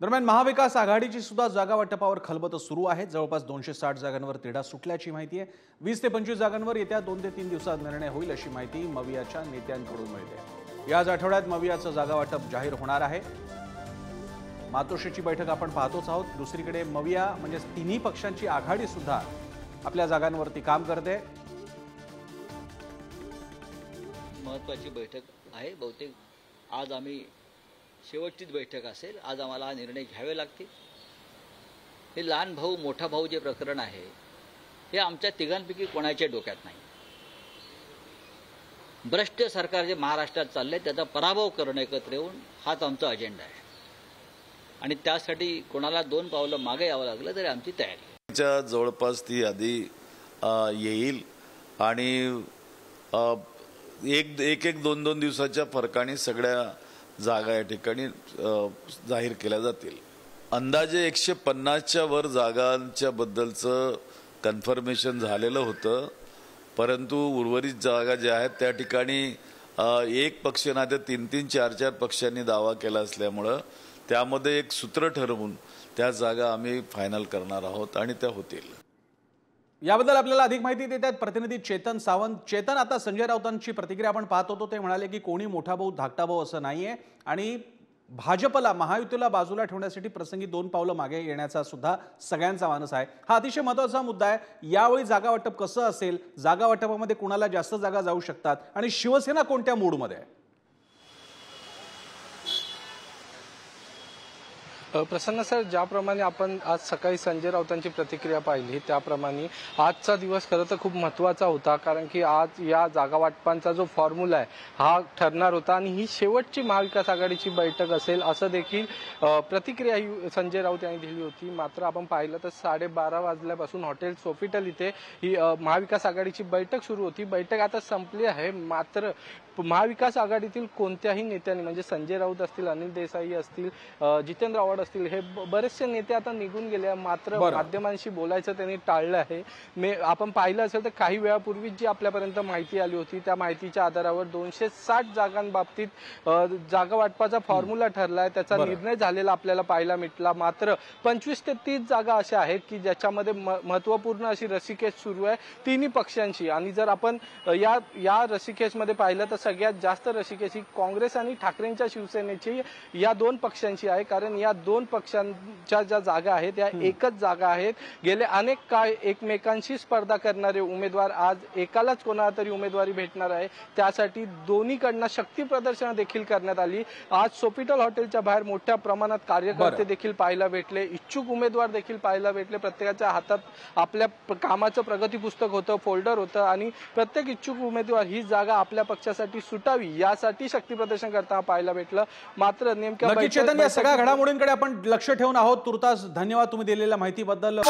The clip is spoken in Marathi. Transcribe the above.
दरम्यान महाविकास आघाडीची सुद्धा जागा वाटपावर खलबत सुरू आहे. जवळपास दोनशे साठ जागांवर तिढा सुटल्याची माहिती आहे. वीस ते पंचवीस जागांवर येत्या दोन ते तीन दिवसात निर्णय होईल अशी माहिती मवियाच्या नेत्यांकडून मिळते. याच आठवड्यात मवियाचं जागा वाटप जाहीर होणार आहे. मातोश्रीची बैठक आपण पाहतोच आहोत. दुसरीकडे मविया म्हणजे तिन्ही पक्षांची आघाडी सुद्धा आपल्या जागांवरती काम करते. महत्त्वाची बैठक आहे. बहुतेक आज आम्ही शेवटचीच बैठक असेल आज आम्हाला हा निर्णय घ्यावे लागतील. हे लहान भाऊ मोठा भाऊ जे प्रकरण आहे हे आमच्या तिघांपैकी कोणाच्या डोक्यात नाही? भ्रष्ट सरकार जे महाराष्ट्रात चाललंय त्याचा पराभव करणं एकत्र येऊन हाच आमचा अजेंडा आहे. आणि त्यासाठी कोणाला दोन पावलं मागे यावं लागलं तरी आमची तयारी जवळपास ती यादी येईल. आणि एक एक एक दोन दोन दिवसाच्या फरकाने सगळ्या जागा या ठिकाणी जाहीर केल्या जातील. अंदाजे एकशे पन्नासच्या वर जागांच्या बद्दलचं कन्फर्मेशन झालेलं होतं परंतु उर्वरित जागा ज्या आहेत त्या ठिकाणी एक पक्ष ना त्या तीन तीन चार चार पक्षांनी दावा केला असल्यामुळं त्यामध्ये एक सूत्र ठरवून त्या जागा आम्ही फायनल करणार आहोत आणि त्या होतील. याबद्दल आपल्याला अधिक माहिती देत आहेत प्रतिनिधी चेतन सावंत. चेतन आता संजय राऊतांची प्रतिक्रिया आपण पाहत होतो ते म्हणाले की कोणी मोठा भाऊ धाकटा भाऊ असं नाहीये. आणि भाजपला महायुतीला बाजूला ठेवण्यासाठी प्रसंगी दोन पावलं मागे येण्याचा सुद्धा सगळ्यांचा मानस आहे. हा अतिशय महत्त्वाचा मुद्दा आहे. यावेळी जागा वाटप कसं असेल? जागा वाटपामध्ये कुणाला जास्त जागा जाऊ शकतात? आणि शिवसेना कोणत्या मूडमध्ये आहे? प्रसन्न सर ज्याप्रमाणे आपण आज सकाळी संजय राऊतांची प्रतिक्रिया पाहिली त्याप्रमाणे आजचा दिवस खरं तर खूप महत्त्वाचा होता कारण की आज या जागा वाटपांचा जो फॉर्म्युला आहे हा ठरणार होता आणि ही शेवटची महाविकास आघाडीची बैठक असेल असं देखील प्रतिक्रिया ही संजय राऊत यांनी दिली होती. मात्र आपण पाहिलं तर साडेबारा वाजल्यापासून हॉटेल सोफिटल इथे ही महाविकास आघाडीची बैठक सुरू होती. बैठक आता संपली आहे. मात्र महाविकास आघाडीतील कोणत्याही नेत्यांनी म्हणजे संजय राऊत असतील अनिल देसाई असतील जितेंद्र आव्हाड असतील. हे बरेचसे नेते आता निघून गेले आहे. मात्र. माध्यमांशी बोलायचं त्यांनी टाळलं आहे. मे आपण पाहिलं असेल तर काही वेळापूर्वी जी आपल्यापर्यंत माहिती आली होती त्या माहितीच्या आधारावर दोनशे साठ जागांबाबतीत जागा वाटपाचा फॉर्म्युला ठरलाय. त्याचा बरं. निर्णय झालेला आपल्याला पाहायला मिळला मात्र पंचवीस ते तीस जागा अशा आहेत की ज्याच्यामध्ये म- महत्त्वपूर्ण अशी रसिकेस सुरू आहे तिन्ही पक्षांची आणि जर आपण या या रसिकेसमध्ये पाहिलं तर सगळ्यात जास्त रसिकेस ही काँग्रेस आणि ठाकरेंच्या शिवसेनेची या दोन पक्षांची आहे. कारण या दोन पक्षांच्या ज्या जागा आहेत त्या एकच जागा आहेत. गेले अनेक काळ एकमेकांशी स्पर्धा करणारे उमेदवार आज एकालाच कोणाला तरी उमेदवारी भेटणार आहे. त्यासाठी दोन्हीकडनं शक्ती प्रदर्शनं देखील करण्यात आली. आज सोपिटल हॉटेलच्या बाहेर मोठ्या प्रमाणात कार्यकर्ते. देखील पाहायला भेटले. इच्छुक उमेदवार देखील पाहायला भेटले. प्रत्येकाच्या हातात आपल्या कामाचं प्रगती पुस्तक होतं फोल्डर होतं आणि प्रत्येक इच्छुक उमेदवार ही जागा आपल्या पक्षासाठी सुटावी यासाठी शक्ती प्रदर्शन करताना पाहायला भेटलं. मात्र नेमक्या सगळ्या घडामोडींकडे आपण लक्ष ठेवून आहोत. तुर्तास धन्यवाद तुम्ही दिलेल्या माहितीबद्दल.